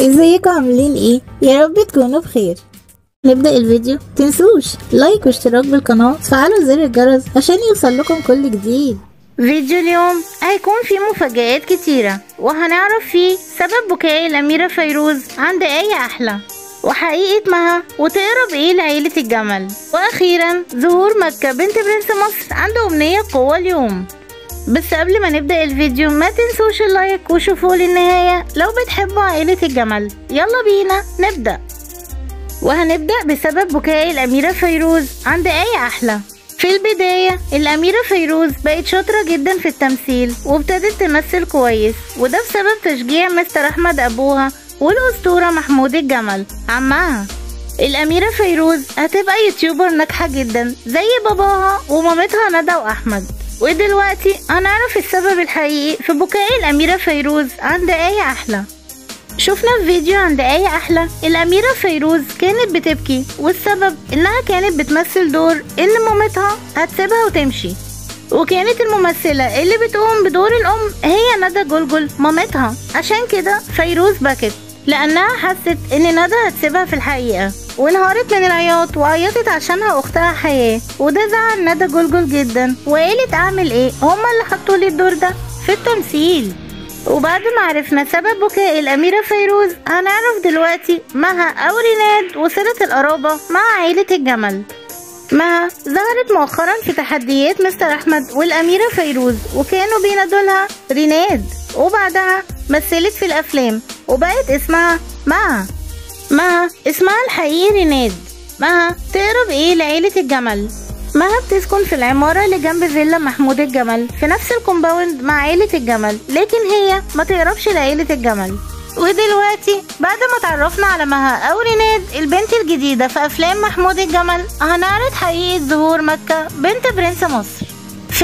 ازيكم؟ عاملين إيه؟ يا رب تكونوا بخير. نبدأ الفيديو؟ تنسوش like واشتراك بالقناة وتفعلوا زر الجرس عشان يوصل لكم كل جديد. فيديو اليوم هيكون فيه مفاجآت كتيرة وهنعرف فيه سبب بكاء الأميرة فيروز عند آية أحلى وحقيقة مها وتقرب إيه لعيلة الجمل. وأخيرا ظهور مكة بنت برنس مصر عند أمنية قوة اليوم. بس قبل ما نبدأ الفيديو ما تنسوش ال like وشوفوا للنهاية لو بتحبوا عائلة الجمل يلا بينا نبدأ. وهنبدأ بسبب بكاء الأميرة فيروز. عند آية أحلى. في البداية الأميرة فيروز بقت شاطرة جدا في التمثيل وابتدت تمثل كويس وده بسبب تشجيع مستر أحمد أبوها والأسطورة محمود الجمل. عمها الأميرة فيروز هتبقى YouTuber ناجحة جدا زي باباها ومامتها ندى وأحمد. ودلوقتي هنعرف السبب الحقيقي في بكاء الأميرة فيروز عند آية أحلى. شفنا في فيديو عند آية أحلى الأميرة فيروز كانت بتبكي والسبب إنها كانت بتمثل دور إن مامتها هتسيبها وتمشي. وكانت الممثلة اللي بتقوم بدور الأم هي ندى جلجل مامتها. عشان كده فيروز بكت لأنها حست إن ندى هتسيبها في الحقيقة. وانهارت من العياط وعيطت عشانها أختها حياة وده زعل ندى جلجل جدا. وقالت أعمل إيه؟ هما اللي حطوا لي الدور ده في التمثيل. وبعد ما عرفنا سبب بكاء الأميرة فيروز هنعرف دلوقتي مها أو ريناد وصلة القرابة مع عائلة الجمل. مها ظهرت مؤخرا في تحديات مستر أحمد والأميرة فيروز وكانوا بينادوا لها ريناد. وبعدها مثلت في الأفلام وبقت اسمها مها مها. اسمها الحقيقي ريناد مها تقرب إيه لعيلة الجمل؟ مها بتسكن في العمارة اللي جنب فيلا محمود الجمل؟ في نفس ال compound مع عيلة الجمل. لكن هي ما تقربش لعيلة الجمل. ودلوقتي بعد ما تعرفنا على مها أو ريناد البنت الجديدة في أفلام محمود الجمل هنعرض حقيقة ظهور مكة بنت برنس مصر.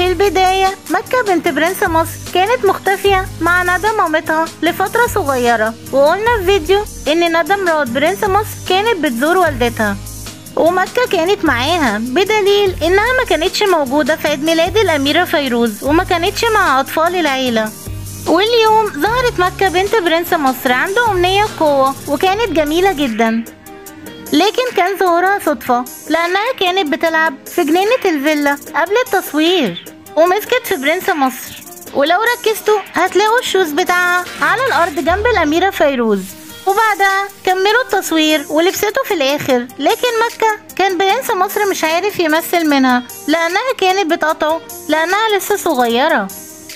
في البداية مكة بنت برنس مصر كانت مختفية مع ندى مامتها لفترة صغيرة وقلنا في فيديو إن ندى مرات برنس مصر كانت بتزور والدتها. ومكة كانت معاها بدليل إنها ما كانتش موجودة في عيد ميلاد الأميرة فيروز وما كانتش مع أطفال العيلة. واليوم ظهرت مكة بنت برنس مصر عند أمنية قوة وكانت جميلة جدا. لكن كان ظهورها صدفة لأنها كانت بتلعب في جنينة الفيلا قبل التصوير. ومسكت في برنس مصر. ولو ركزتوا هتلاقوا ال shoes بتاعها على الأرض جنب الأميرة فيروز. وبعدها كملوا التصوير ولبسته في الآخر. لكن مكة كان برنس مصر مش عارف يمثل منها لأنها كانت بتقطعه لأنها لسه صغيرة.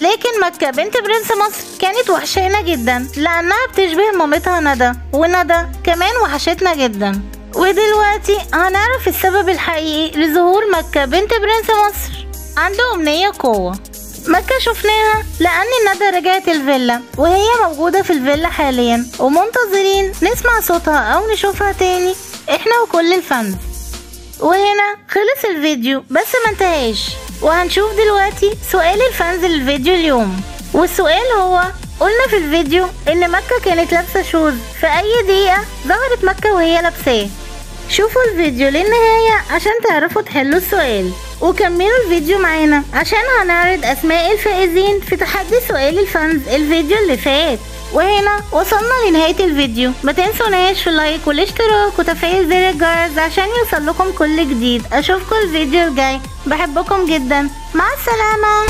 لكن مكة بنت برنس مصر كانت وحشانة جدا لأنها بتشبه مامتها ندى. وندى كمان وحشتنا جدا. ودلوقتي هنعرف السبب الحقيقي لظهور مكة بنت برنس مصر. عنده أمنية قوة. مكة شفناها لأن ندى رجعت الفيلا وهي موجودة في الفيلا حاليا. ومنتظرين نسمع صوتها أو نشوفها تاني. إحنا وكل ال fans وهنا خلص الفيديو بس ما انتهاش وهنشوف دلوقتي سؤال ال fans للفيديو اليوم. والسؤال هو قلنا في الفيديو إن مكة كانت لابسة shoes في أي دقيقة ظهرت مكة وهي لابساه. شوفوا الفيديو للنهاية عشان تعرفوا تحلوا السؤال. وكملوا الفيديو معانا عشان هنعرض أسماء الفائزين في تحدي سؤال ال fans الفيديو اللي فات. وهنا وصلنا لنهاية الفيديو. ما تنسوناش في اللايك والاشتراك وتفعيل زر الجرس عشان يوصل لكم كل جديد. أشوفكم الفيديو الجاي. بحبكم جدا. مع السلامة.